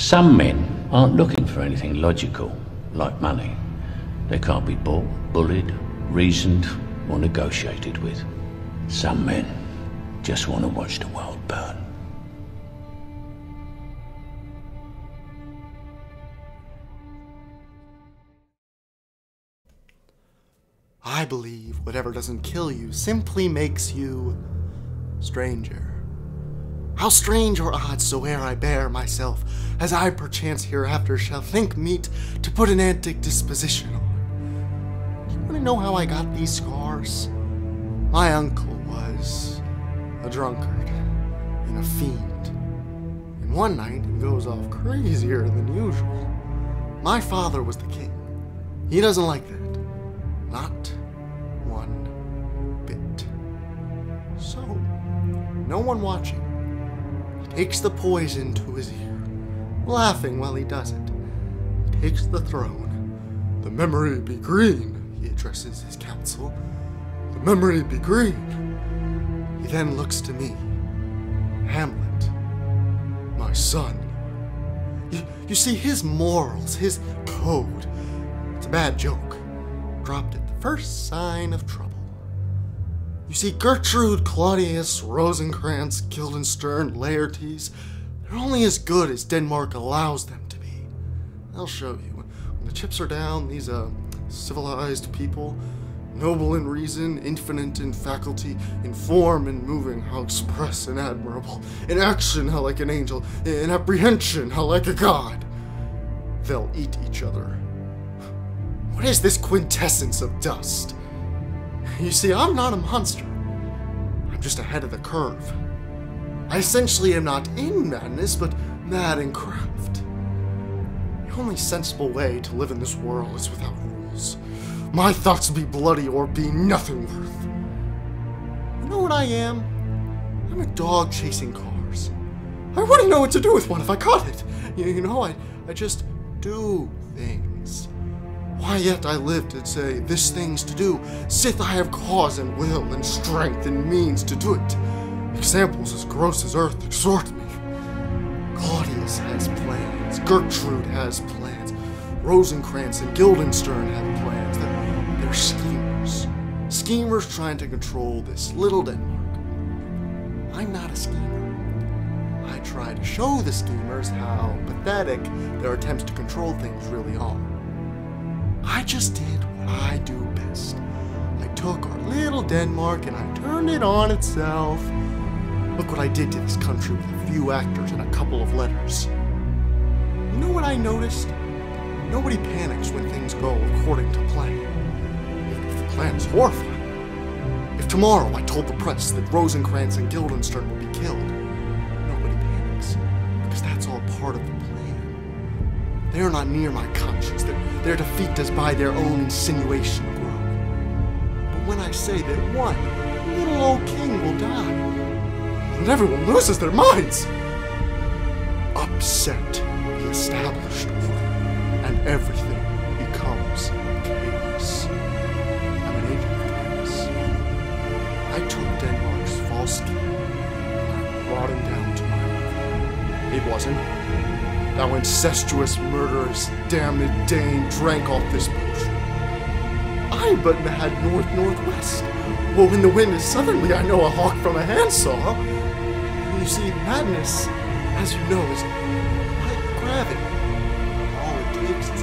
Some men aren't looking for anything logical, like money. They can't be bought, bullied, reasoned, or negotiated with. Some men just want to watch the world burn. I believe whatever doesn't kill you simply makes you stranger. How strange or odd soe'er I bear myself, as I perchance hereafter shall think meet to put an antic disposition on. You want to know how I got these scars? My uncle was a drunkard and a fiend. And one night he goes off crazier than usual. My father was the king. He doesn't like that. Not one bit. So, no one watching, takes the poison to his ear, laughing while he does it. He takes the throne. The memory be green, he addresses his council. The memory be green. He then looks to me. Hamlet, my son. You, you see, his morals, his code, it's a bad joke dropped at the first sign of trouble. You see, Gertrude, Claudius, Rosencrantz, Guildenstern, Laertes, they're only as good as Denmark allows them to be. I'll show you. When the chips are down, these, uh, civilized people, noble in reason, infinite in faculty, in form and moving, how express and admirable, in action, how like an angel, in apprehension, how like a god, they'll eat each other what is this quintessence of dust? You see, I'm not a monster. I'm just ahead of the curve. I essentially am not in madness, but mad in craft. The only sensible way to live in this world is without rules. My thoughts be bloody or be nothing worth. You know what I am? I'm a dog chasing cars. I wouldn't know what to do with one if I caught it. You, you know, I, I just do things. Why yet I live to say this thing's to do, sith I have cause and will and strength and means to do it. Examples as gross as earth exhort me. Claudius has plans, Gertrude has plans, Rosencrantz and Guildenstern have plans. They're, they're schemers. Schemers trying to control this little Denmark. I'm not a schemer. I try to show the schemers how pathetic their attempts to control things really are. I just did what I do best. I took our little Denmark and I turned it on itself. Look what I did to this country with a few actors and a couple of letters. You know what I noticed? Nobody panics when things go according to plan. Even if the plan is horrifying. If tomorrow I told the press that Rosencrantz and Guildenstern would be killed, nobody panics. Because that's all part of the plan. They are not near my conscience. Their, their defeat does by their own insinuation grow. But when I say that one little old king will die, then everyone loses their minds. Upset the established order, and everything becomes chaos. I'm an agent of chaos. I took Denmark's false king, and I brought him down to my level. It wasn't Thou incestuous murderous damned Dane drank off this potion. I but mad north northwest. Well, when the wind is southerly, I know a hawk from a handsaw. You see, madness, as you know, is like gravity. All it takes is